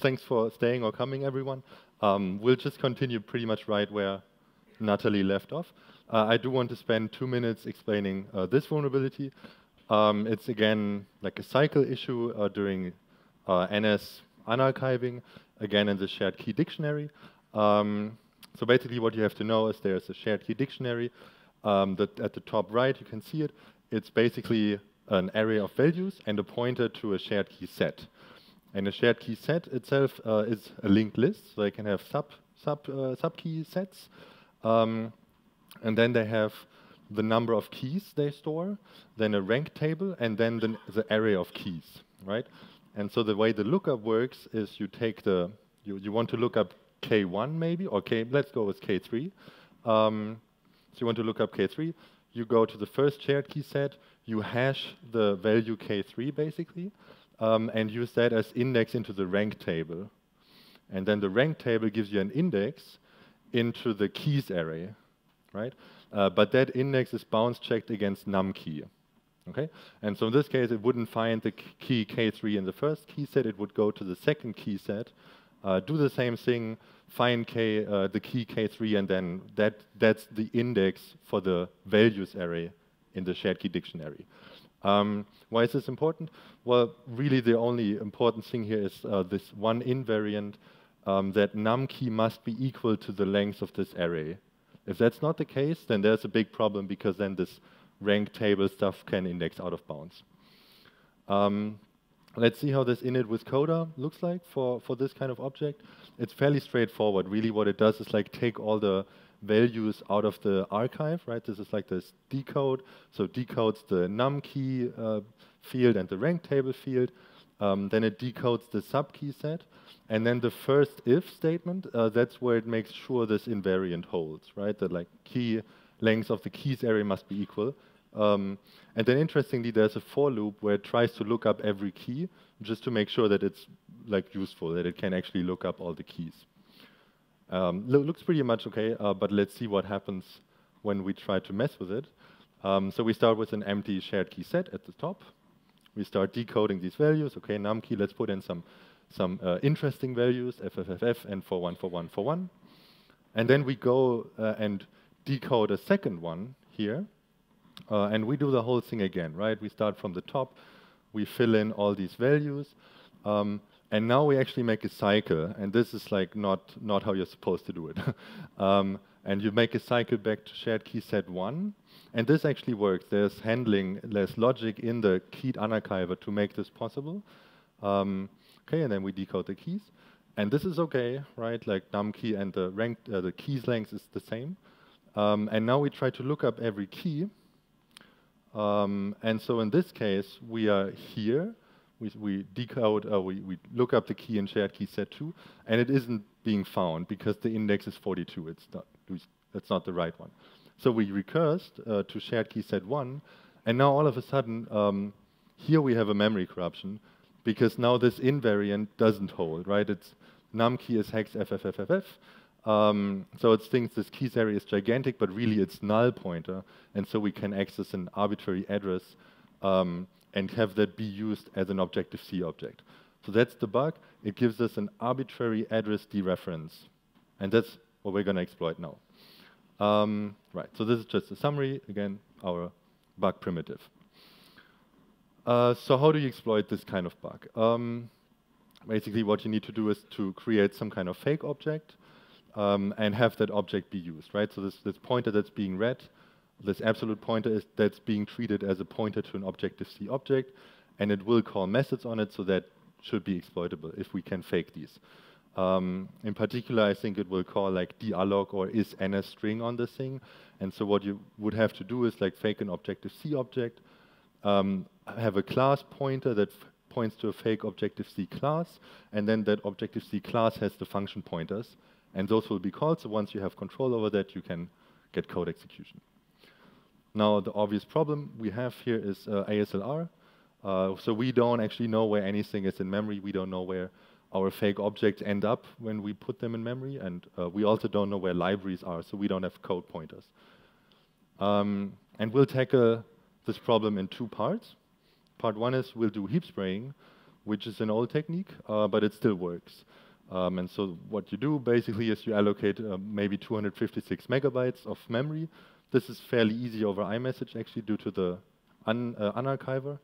thanks for staying or coming, everyone. Um, we'll just continue pretty much right where Natalie left off. Uh, I do want to spend two minutes explaining uh, this vulnerability. Um, it's again like a cycle issue uh, during uh, NS unarchiving, again in the shared key dictionary. Um, so basically what you have to know is there's a shared key dictionary. Um, that at the top right, you can see it. It's basically an array of values and a pointer to a shared key set. And a shared key set itself uh, is a linked list, so they can have sub sub uh, sub key sets, um, and then they have the number of keys they store, then a rank table, and then the, the array of keys, right? And so the way the lookup works is you take the you you want to look up k1 maybe or k. Let's go with k3. Um, so you want to look up k3. You go to the first shared key set. You hash the value k3 basically um, and use that as index into the rank table. And then the rank table gives you an index into the keys array, right? Uh, but that index is bounce checked against num key. Okay? And so in this case, it wouldn't find the key K3 in the first key set, it would go to the second key set, uh, do the same thing, find K, uh, the key K3, and then that, that's the index for the values array in the shared key dictionary. Um, why is this important? Well, really the only important thing here is uh, this one invariant um, that num key must be equal to the length of this array. If that's not the case, then there's a big problem because then this rank table stuff can index out of bounds. Um, let's see how this init with coda looks like for, for this kind of object. It's fairly straightforward. Really what it does is like take all the values out of the archive, right? This is like this decode. So decodes the num key uh, field and the rank table field. Um, then it decodes the subkey set. And then the first if statement, uh, that's where it makes sure this invariant holds, right? That like key length of the keys array must be equal. Um, and then interestingly, there's a for loop where it tries to look up every key just to make sure that it's like useful, that it can actually look up all the keys. Um, lo looks pretty much okay, uh, but let's see what happens when we try to mess with it. Um, so we start with an empty shared key set at the top. We start decoding these values. Okay, num key, let's put in some, some uh, interesting values, FFFF and for one, for one, for one. And then we go uh, and decode a second one here. Uh, and we do the whole thing again, right? We start from the top. We fill in all these values. Um, and now we actually make a cycle, and this is like not, not how you're supposed to do it. um, and you make a cycle back to shared key set one, and this actually works. There's handling, there's logic in the keyed unarchiver to make this possible. Um, okay, and then we decode the keys. And this is okay, right? Like num key and the rank, uh, the keys length is the same. Um, and now we try to look up every key. Um, and so in this case, we are here, we, we decode, uh, we, we look up the key in shared key set 2, and it isn't being found because the index is 42. It's not, that's not the right one. So we recursed uh, to shared key set 1, and now all of a sudden, um, here we have a memory corruption because now this invariant doesn't hold, right? It's num key is hex ffffff. Um, so it thinks this keys array is gigantic, but really it's null pointer, and so we can access an arbitrary address um, and have that be used as an Objective-C object. So that's the bug. It gives us an arbitrary address dereference. And that's what we're going to exploit now. Um, right, so this is just a summary, again, our bug primitive. Uh, so how do you exploit this kind of bug? Um, basically, what you need to do is to create some kind of fake object um, and have that object be used, right? So this, this pointer that's being read this absolute pointer is that's being treated as a pointer to an Objective-C object, and it will call methods on it, so that should be exploitable if we can fake these. Um, in particular, I think it will call like dalog or is ns string on this thing. And so what you would have to do is like fake an Objective-C object, um, have a class pointer that points to a fake Objective-C class, and then that Objective-C class has the function pointers, and those will be called. So once you have control over that, you can get code execution. Now, the obvious problem we have here is uh, ASLR. Uh, so we don't actually know where anything is in memory. We don't know where our fake objects end up when we put them in memory. And uh, we also don't know where libraries are, so we don't have code pointers. Um, and we'll tackle this problem in two parts. Part one is we'll do heap spraying, which is an old technique, uh, but it still works. Um, and so what you do basically is you allocate uh, maybe 256 megabytes of memory. This is fairly easy over iMessage actually due to the un, uh, unarchiver.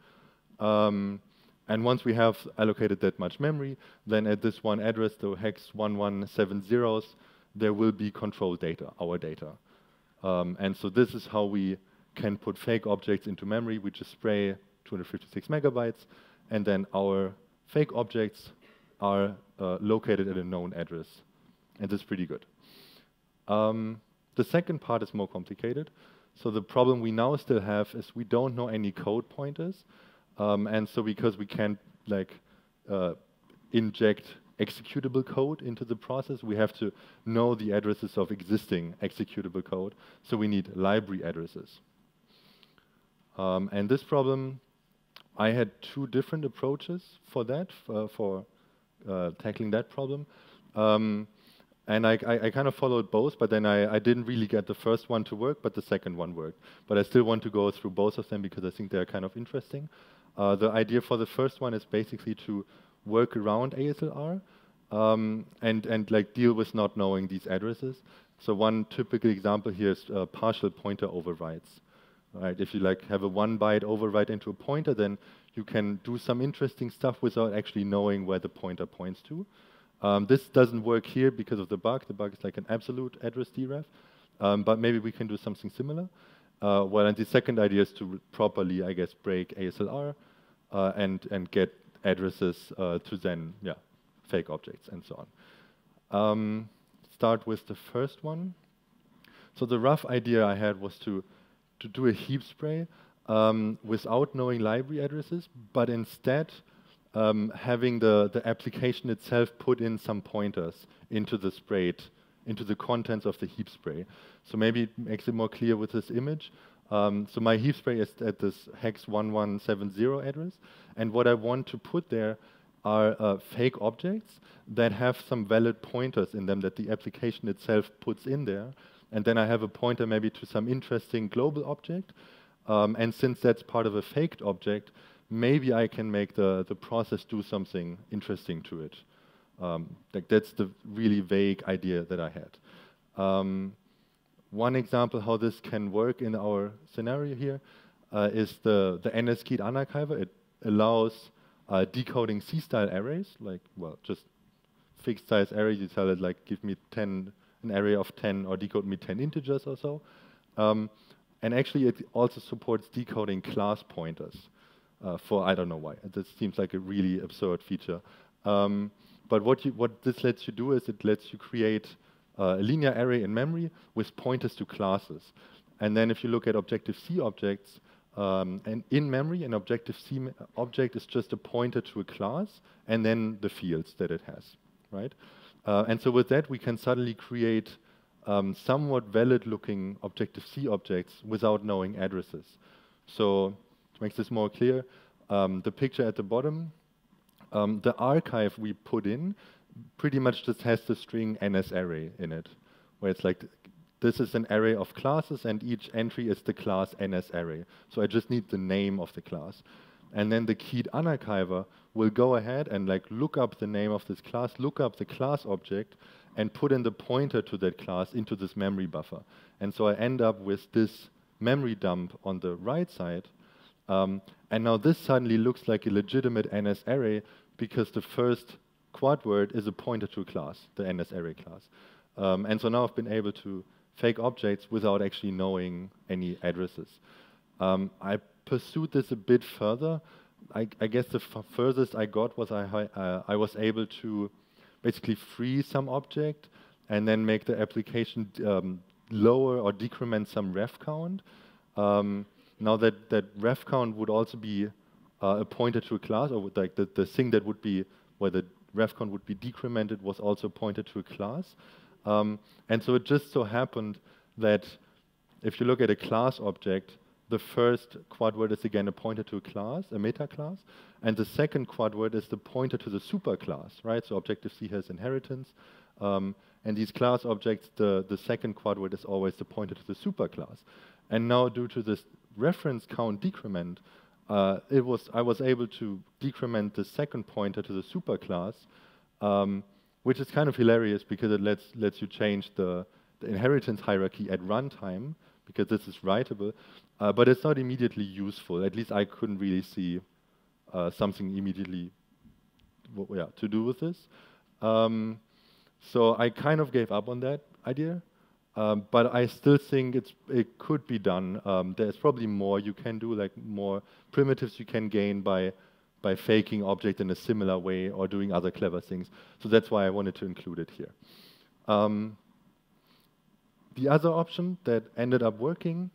Um, and once we have allocated that much memory, then at this one address, the hex 1170s, there will be control data, our data. Um, and so this is how we can put fake objects into memory. We just spray 256 megabytes, and then our fake objects are uh, located at a known address. And this is pretty good. Um, the second part is more complicated. So the problem we now still have is we don't know any code pointers. Um, and so because we can't like uh, inject executable code into the process, we have to know the addresses of existing executable code. So we need library addresses. Um, and this problem, I had two different approaches for that, for, for uh, tackling that problem. Um, and I, I, I, kind of followed both, but then I, I didn't really get the first one to work, but the second one worked. But I still want to go through both of them because I think they're kind of interesting. Uh, the idea for the first one is basically to work around ASLR um, and, and like deal with not knowing these addresses. So one typical example here is uh, partial pointer overrides. Right? If you like have a one byte override into a pointer, then you can do some interesting stuff without actually knowing where the pointer points to. Um, this doesn't work here because of the bug. The bug is like an absolute address deref, um, but maybe we can do something similar. Uh, well, and the second idea is to properly, I guess, break ASLR uh, and and get addresses uh, to then, yeah, fake objects and so on. Um, start with the first one. So the rough idea I had was to to do a heap spray um, without knowing library addresses, but instead um, having the, the application itself put in some pointers into the sprayed, into the contents of the heap spray. So maybe it makes it more clear with this image. Um, so my heap spray is at this hex 1170 address, and what I want to put there are uh, fake objects that have some valid pointers in them that the application itself puts in there. And then I have a pointer maybe to some interesting global object. Um, and since that's part of a faked object, maybe I can make the, the process do something interesting to it. Um, like that's the really vague idea that I had. Um, one example how this can work in our scenario here uh, is the, the NSKeyed unarchiver. It allows uh, decoding C-style arrays, like, well, just fixed size arrays. You tell it, like, give me 10, an array of 10 or decode me 10 integers or so. Um, and actually, it also supports decoding class pointers uh, for I don't know why. This seems like a really absurd feature. Um, but what, you, what this lets you do is it lets you create uh, a linear array in memory with pointers to classes. And then if you look at Objective-C objects, um, and in memory, an Objective-C object is just a pointer to a class and then the fields that it has, right? Uh, and so with that, we can suddenly create um, somewhat valid-looking Objective-C objects without knowing addresses. So to make this more clear, um, the picture at the bottom, um, the archive we put in pretty much just has the string NS array in it, where it's like this is an array of classes and each entry is the class NS array. So I just need the name of the class. And then the keyed unarchiver will go ahead and like look up the name of this class, look up the class object, and put in the pointer to that class into this memory buffer. And so I end up with this memory dump on the right side, um, and now this suddenly looks like a legitimate NS array because the first quad word is a pointer to a class, the NS array class. Um, and so now I've been able to fake objects without actually knowing any addresses. Um, I pursued this a bit further. I, I guess the furthest I got was I, uh, I was able to basically free some object and then make the application um, lower or decrement some ref count. Um, now that, that ref count would also be uh, a pointer to a class, or like the, the thing that would be where the ref count would be decremented was also pointed to a class. Um, and so it just so happened that if you look at a class object, the first quad word is again a pointer to a class, a meta class, and the second quad word is the pointer to the superclass, right? So Objective-C has inheritance, um, and these class objects, the, the second quad word is always the pointer to the superclass. And now due to this reference count decrement, uh, it was I was able to decrement the second pointer to the superclass, um, which is kind of hilarious because it lets lets you change the, the inheritance hierarchy at runtime because this is writable, uh, but it's not immediately useful. At least I couldn't really see uh, something immediately yeah, to do with this. Um, so I kind of gave up on that idea. Um, but I still think it's, it could be done. Um, there's probably more you can do, like more primitives you can gain by, by faking objects in a similar way or doing other clever things. So that's why I wanted to include it here. Um, the other option that ended up working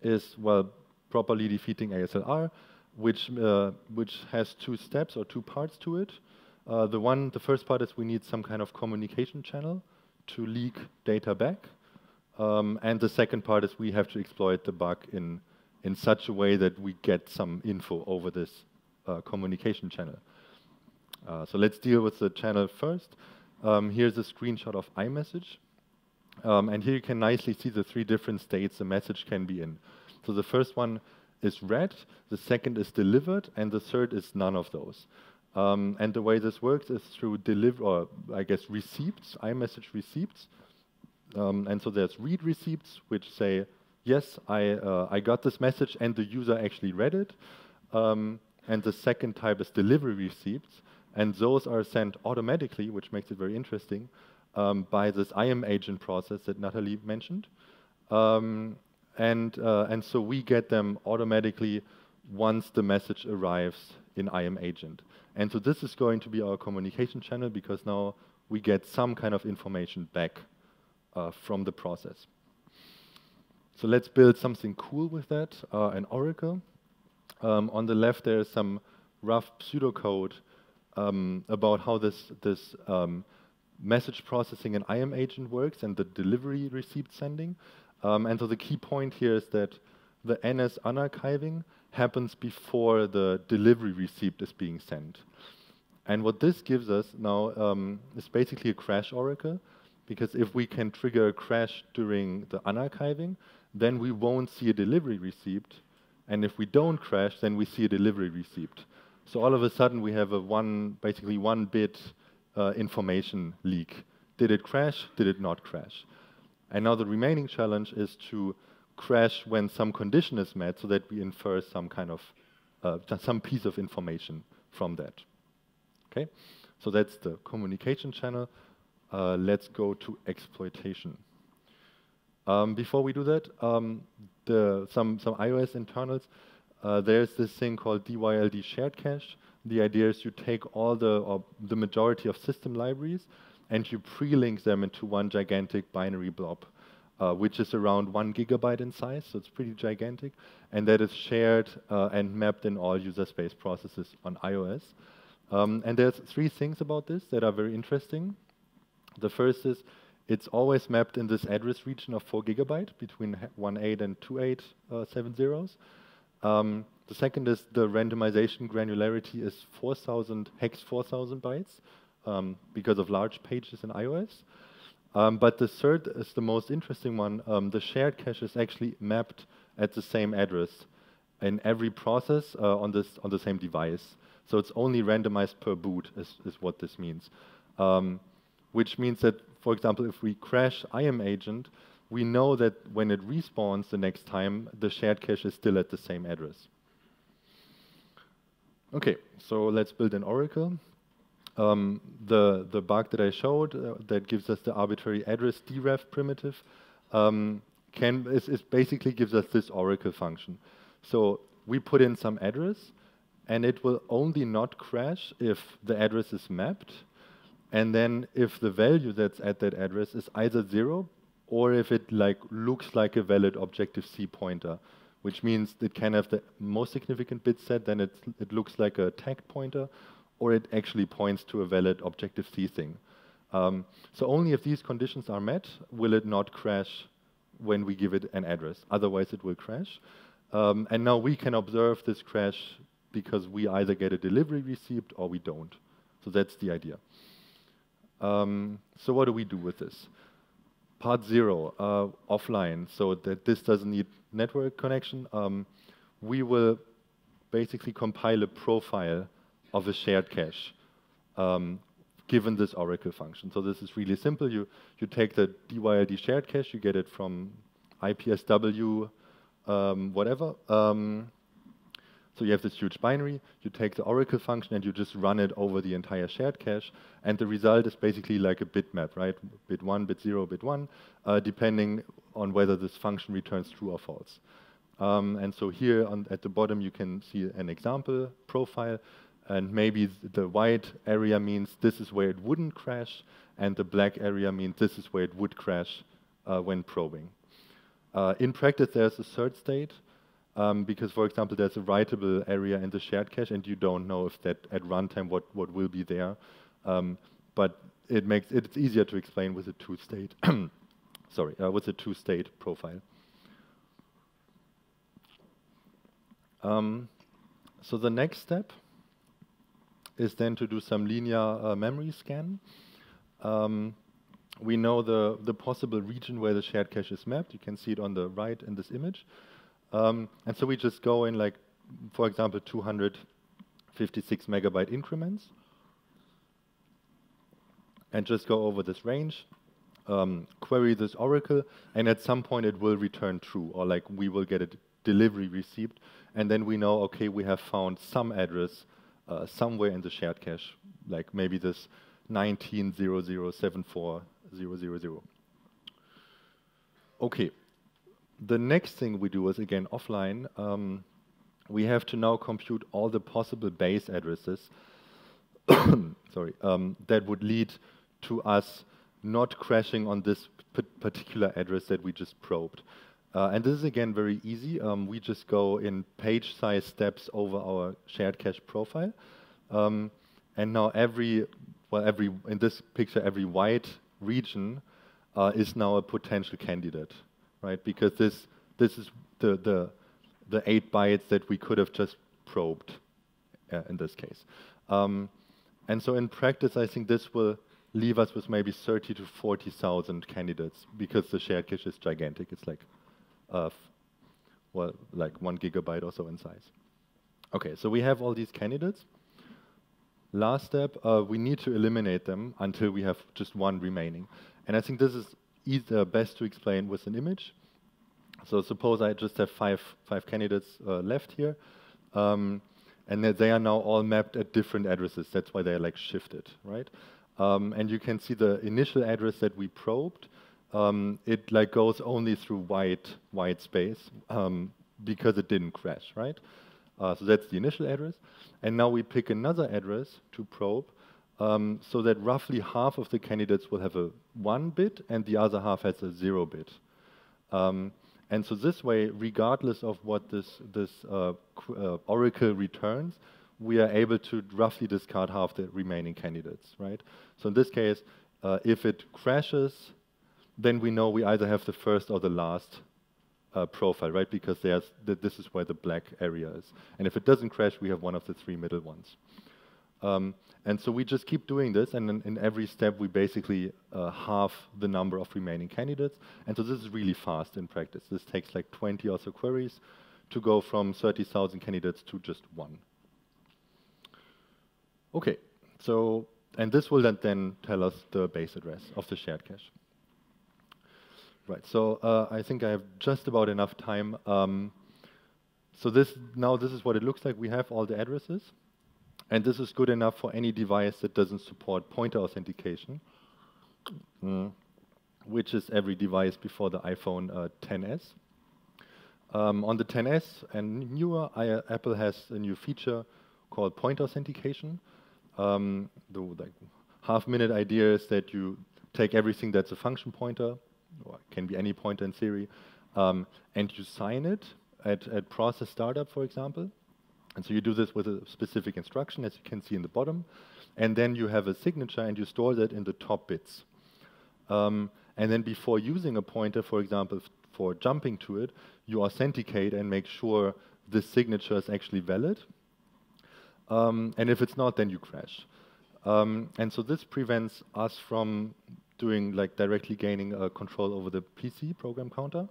is, well, properly defeating ASLR, which, uh, which has two steps or two parts to it. Uh, the one, the first part is we need some kind of communication channel to leak data back. Um, and the second part is we have to exploit the bug in, in such a way that we get some info over this uh, communication channel. Uh, so let's deal with the channel first. Um, here's a screenshot of iMessage. Um, and here you can nicely see the three different states the message can be in. So the first one is read, the second is delivered, and the third is none of those. Um, and the way this works is through deliver, or I guess receipts, iMessage receipts. Um, and so there's read receipts, which say, yes, I, uh, I got this message and the user actually read it. Um, and the second type is delivery receipts. And those are sent automatically, which makes it very interesting, um, by this IM agent process that Natalie mentioned. Um, and, uh, and so we get them automatically once the message arrives in IM agent. And so this is going to be our communication channel because now we get some kind of information back uh, from the process. So let's build something cool with that, uh, an oracle. Um, on the left, there is some rough pseudocode um, about how this, this um, message processing and IM agent works and the delivery receipt sending. Um, and so the key point here is that the NS unarchiving happens before the delivery receipt is being sent. And what this gives us now um, is basically a crash oracle, because if we can trigger a crash during the unarchiving, then we won't see a delivery receipt. And if we don't crash, then we see a delivery receipt. So all of a sudden, we have a one, basically one bit uh, information leak. Did it crash? Did it not crash? And now the remaining challenge is to crash when some condition is met so that we infer some kind of, uh, some piece of information from that. Okay, so that's the communication channel. Uh, let's go to exploitation. Um, before we do that, um, the, some, some iOS internals, uh, there's this thing called DYLD shared cache. The idea is you take all the, or the majority of system libraries and you pre-link them into one gigantic binary blob, uh, which is around one gigabyte in size, so it's pretty gigantic, and that is shared uh, and mapped in all user space processes on iOS. Um, and there's three things about this that are very interesting. The first is it's always mapped in this address region of 4 gigabyte between 1.8 and 2.8 uh. Um, the second is the randomization granularity is 4,000 hex 4,000 bytes um, because of large pages in iOS. Um, but the third is the most interesting one. Um, the shared cache is actually mapped at the same address in every process uh, on this on the same device. So it's only randomized per boot is, is what this means. Um, which means that, for example, if we crash IM agent, we know that when it respawns the next time, the shared cache is still at the same address. Okay, so let's build an oracle. Um, the, the bug that I showed uh, that gives us the arbitrary address deref primitive um, can is, is basically gives us this oracle function. So we put in some address, and it will only not crash if the address is mapped, and then if the value that's at that address is either zero or if it like looks like a valid Objective-C pointer, which means it can have the most significant bit set, then it, it looks like a tag pointer, or it actually points to a valid Objective-C thing. Um, so only if these conditions are met will it not crash when we give it an address. Otherwise, it will crash. Um, and now we can observe this crash because we either get a delivery receipt or we don't. So that's the idea. Um, so what do we do with this? Part zero, uh, offline, so that this doesn't need network connection. Um, we will basically compile a profile of a shared cache um, given this Oracle function. So this is really simple. You, you take the DYLD shared cache, you get it from IPSW, um, whatever. Um, so you have this huge binary, you take the Oracle function and you just run it over the entire shared cache, and the result is basically like a bitmap, right? Bit 1, bit 0, bit 1, uh, depending on whether this function returns true or false. Um, and so here on, at the bottom you can see an example profile, and maybe the white area means this is where it wouldn't crash, and the black area means this is where it would crash uh, when probing. Uh, in practice, there's a third state, um, because, for example, there's a writable area in the shared cache, and you don't know if that at runtime what, what will be there. Um, but it makes it's easier to explain with a two-state, sorry, uh, with a two-state profile. Um, so the next step is then to do some linear uh, memory scan. Um, we know the, the possible region where the shared cache is mapped. You can see it on the right in this image. Um, and so we just go in like, for example, 256 megabyte increments and just go over this range, um, query this oracle, and at some point it will return true, or like we will get a delivery receipt, and then we know, okay, we have found some address uh, somewhere in the shared cache, like maybe this 19007400. Okay, the next thing we do is again offline. Um, we have to now compute all the possible base addresses sorry, um, that would lead to us not crashing on this particular address that we just probed. Uh, and this is again very easy. Um, we just go in page size steps over our shared cache profile. Um, and now every, well, every in this picture, every white region uh, is now a potential candidate right? Because this this is the the the eight bytes that we could have just probed uh, in this case. Um, and so in practice, I think this will leave us with maybe 30 to 40,000 candidates because the shared cache is gigantic. It's like, uh, well, like one gigabyte or so in size. Okay, so we have all these candidates. Last step, uh, we need to eliminate them until we have just one remaining. And I think this is either best to explain with an image. So suppose I just have five, five candidates uh, left here, um, and they are now all mapped at different addresses. That's why they're like shifted, right? Um, and you can see the initial address that we probed. Um, it like goes only through white white space um, because it didn't crash, right? Uh, so that's the initial address. And now we pick another address to probe, um, so that roughly half of the candidates will have a 1 bit and the other half has a 0 bit. Um, and so this way, regardless of what this, this uh, uh, oracle returns, we are able to roughly discard half the remaining candidates, right? So in this case, uh, if it crashes, then we know we either have the first or the last uh, profile, right? Because there's th this is where the black area is. And if it doesn't crash, we have one of the three middle ones. Um, and so we just keep doing this, and in, in every step we basically uh, halve the number of remaining candidates. And so this is really fast in practice. This takes like 20 or so queries to go from 30,000 candidates to just one. Okay, so, and this will then, then tell us the base address of the shared cache. Right, so uh, I think I have just about enough time. Um, so this now this is what it looks like. We have all the addresses. And this is good enough for any device that doesn't support pointer authentication, mm, which is every device before the iPhone uh, 10s. Um, on the 10s and newer, I, Apple has a new feature called pointer authentication. Um, the like, half-minute idea is that you take everything that's a function pointer, or can be any pointer in theory, um, and you sign it at, at process startup, for example. And so you do this with a specific instruction, as you can see in the bottom. And then you have a signature, and you store that in the top bits. Um, and then before using a pointer, for example, for jumping to it, you authenticate and make sure this signature is actually valid. Um, and if it's not, then you crash. Um, and so this prevents us from doing like directly gaining uh, control over the PC program counter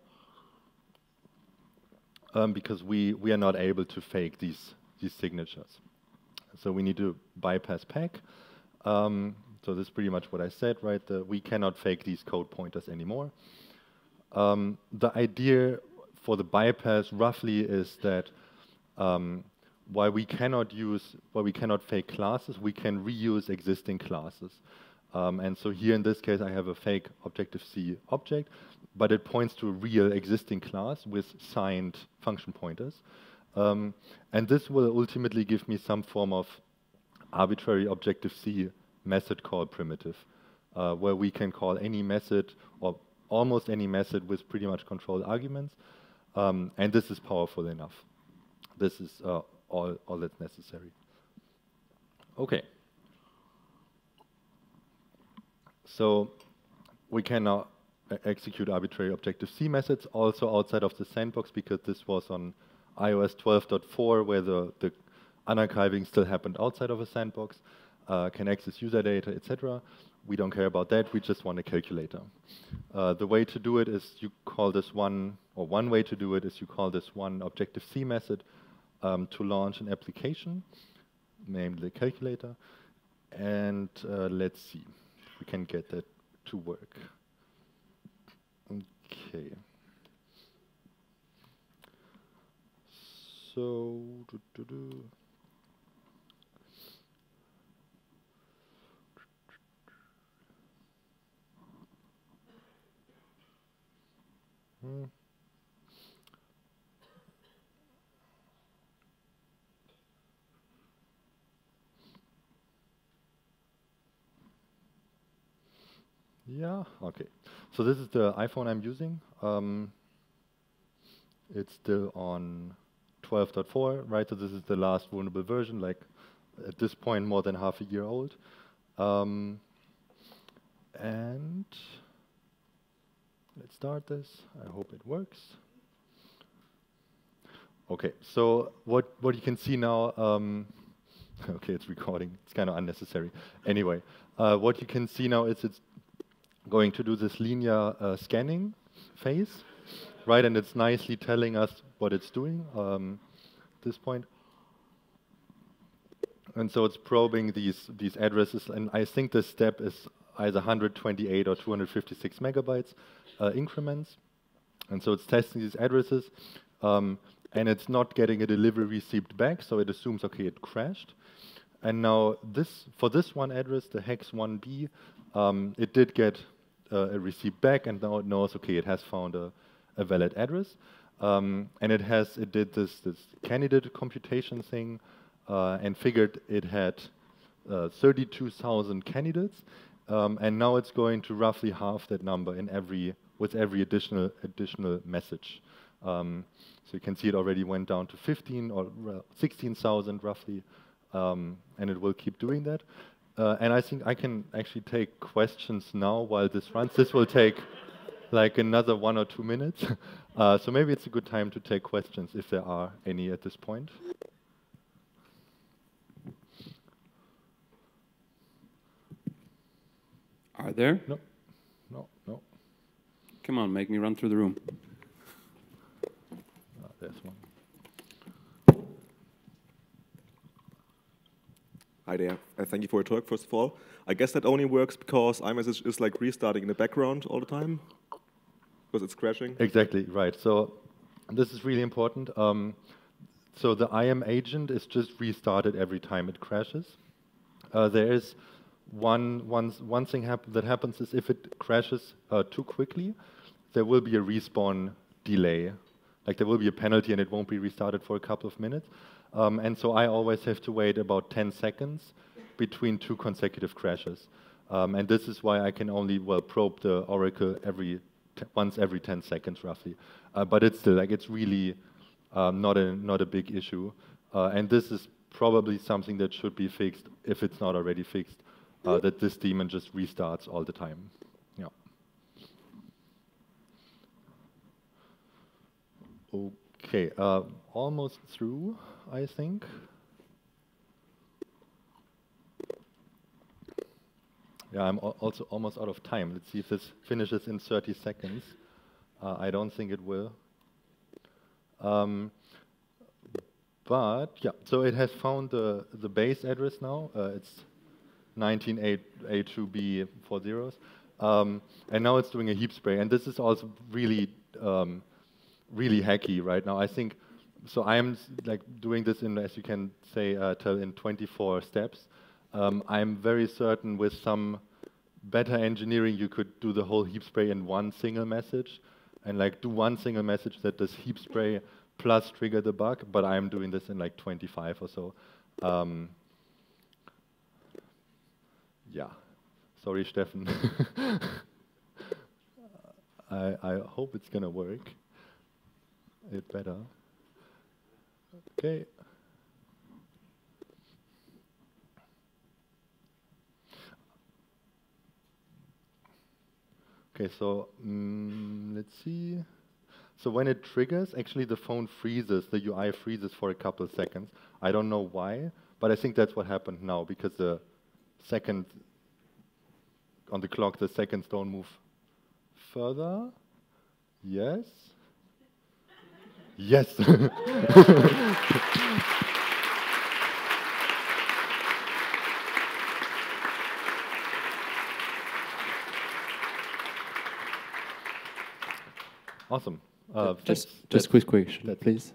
um, because we, we are not able to fake these, these signatures. So we need to bypass PEG. Um, so this is pretty much what I said, right? The, we cannot fake these code pointers anymore. Um, the idea for the bypass roughly is that um, while we cannot use, while we cannot fake classes, we can reuse existing classes. Um, and so here in this case, I have a fake Objective-C object, but it points to a real existing class with signed function pointers. Um, and this will ultimately give me some form of arbitrary Objective-C method call primitive, uh, where we can call any method or almost any method with pretty much controlled arguments. Um, and this is powerful enough. This is uh, all, all that's necessary. Okay. So we can now execute arbitrary Objective-C methods also outside of the sandbox because this was on iOS 12.4 where the, the unarchiving still happened outside of a sandbox, uh, can access user data, etc. We don't care about that, we just want a calculator. Uh, the way to do it is you call this one, or one way to do it is you call this one Objective-C method um, to launch an application, named the calculator. And uh, let's see we can get that to work. Okay. So, doo. Hmm. Yeah, okay. So this is the iPhone I'm using. Um, it's still on 12.4, right? So this is the last vulnerable version, like at this point more than half a year old. Um, and let's start this. I hope it works. Okay, so what, what you can see now, um, okay, it's recording. It's kind of unnecessary. Anyway, uh, what you can see now is it's going to do this linear uh, scanning phase, right? And it's nicely telling us what it's doing um, at this point. And so it's probing these, these addresses, and I think this step is either 128 or 256 megabytes uh, increments. And so it's testing these addresses, um, and it's not getting a delivery receipt back, so it assumes, okay, it crashed. And now this, for this one address, the hex 1b, um, it did get uh, a receipt back, and now it knows, okay, it has found a, a valid address. Um, and it has, it did this, this candidate computation thing, uh, and figured it had uh, 32,000 candidates, um, and now it's going to roughly half that number in every, with every additional, additional message. Um, so you can see it already went down to 15 or 16,000 roughly, um, and it will keep doing that. Uh, and I think I can actually take questions now while this runs. This will take like another one or two minutes. Uh, so maybe it's a good time to take questions if there are any at this point. Are there? No, no, no. Come on, make me run through the room. Uh, there's one. Hi there. Uh, thank you for your talk, first of all. I guess that only works because iMessage is like restarting in the background all the time because it's crashing. Exactly, right. So this is really important. Um, so the IM agent is just restarted every time it crashes. Uh, there is one, one, one thing hap that happens is if it crashes uh, too quickly, there will be a respawn delay. Like there will be a penalty and it won't be restarted for a couple of minutes. Um, and so I always have to wait about 10 seconds between two consecutive crashes. Um, and this is why I can only, well, probe the Oracle every once every 10 seconds, roughly. Uh, but it's still, like, it's really um, not, a, not a big issue. Uh, and this is probably something that should be fixed, if it's not already fixed, uh, that this daemon just restarts all the time. Yeah. Okay, uh, almost through. I think. Yeah, I'm also almost out of time. Let's see if this finishes in 30 seconds. Uh, I don't think it will. Um, but yeah, so it has found the, the base address now. Uh, it's 19A2B four zeros. Um, and now it's doing a heap spray. And this is also really, um, really hacky right now. I think, so I am like doing this in, as you can say, uh, tell in 24 steps. Um, I'm very certain with some better engineering, you could do the whole heap spray in one single message and like do one single message that does heap spray plus trigger the bug, but I'm doing this in like 25 or so. Um, yeah. Sorry, Steffen. I, I hope it's going to work. It better. Okay. Okay, so mm, let's see. So when it triggers, actually the phone freezes, the UI freezes for a couple of seconds. I don't know why, but I think that's what happened now because the second on the clock, the seconds don't move further. Yes. Yes. awesome. Uh, just just quick question, please.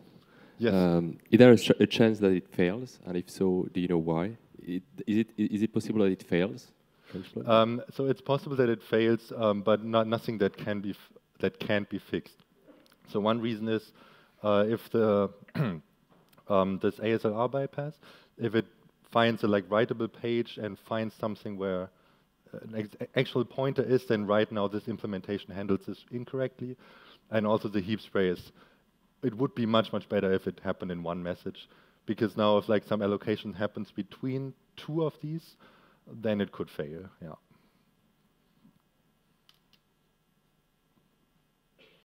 Yes. Um, is there a, ch a, chance that it fails, and if so, do you know why? It, is it is it possible that it fails? Um, so it's possible that it fails, um, but not nothing that can be that can't be fixed. So one reason is uh, if the um, this ASLR bypass, if it finds a like writable page and finds something where an actual pointer is, then right now this implementation handles this incorrectly, and also the heap spray is. It would be much much better if it happened in one message, because now if like some allocation happens between two of these, then it could fail. Yeah.